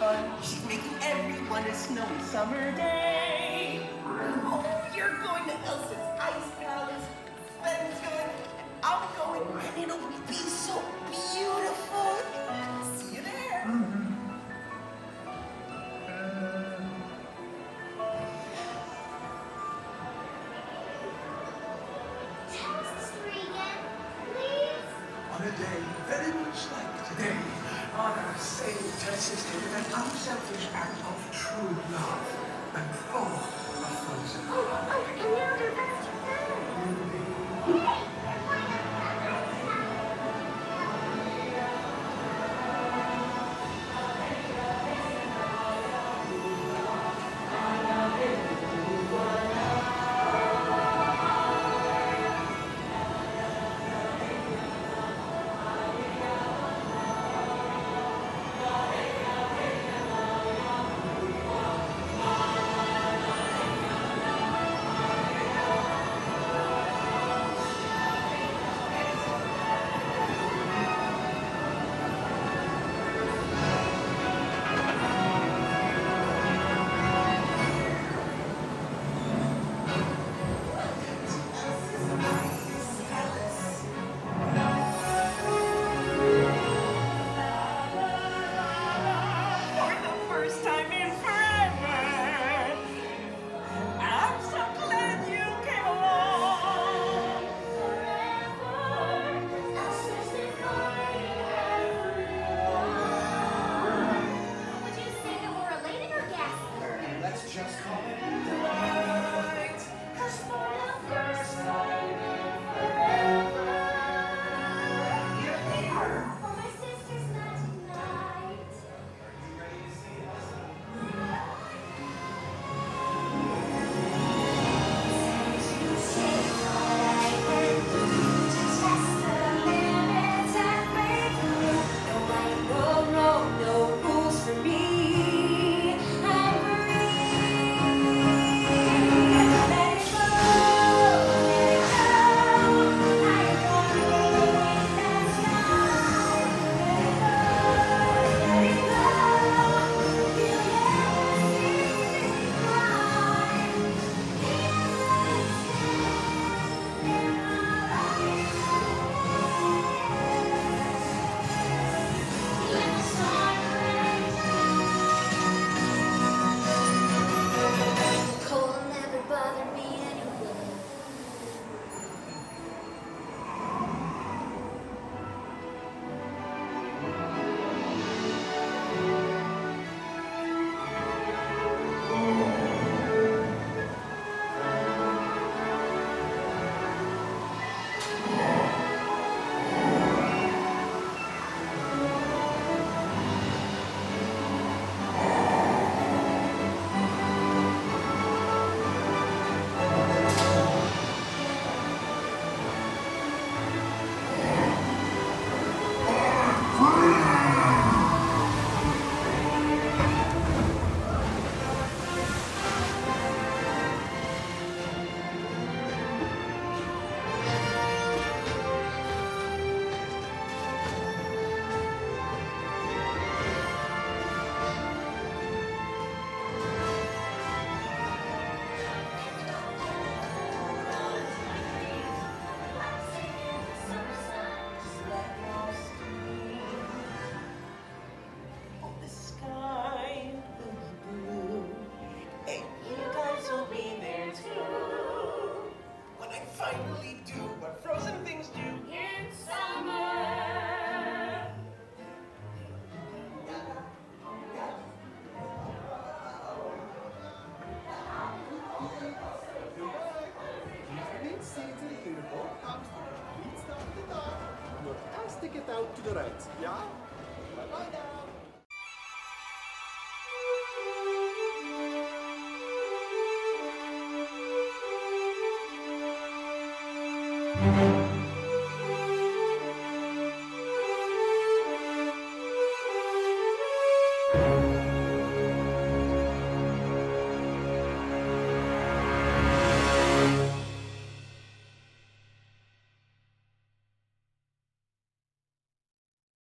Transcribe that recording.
all some fun. She's making everyone a snowy summer day. Oh, you're going to Elsa's Ice Palace. Sven's going. I'm going. And it'll be so beautiful. See you there. Tell us the story again, please. On a day very much like today, Anna saved her sister with an unselfish act of true love and full Out to the right, yeah? Bye-bye now. Thank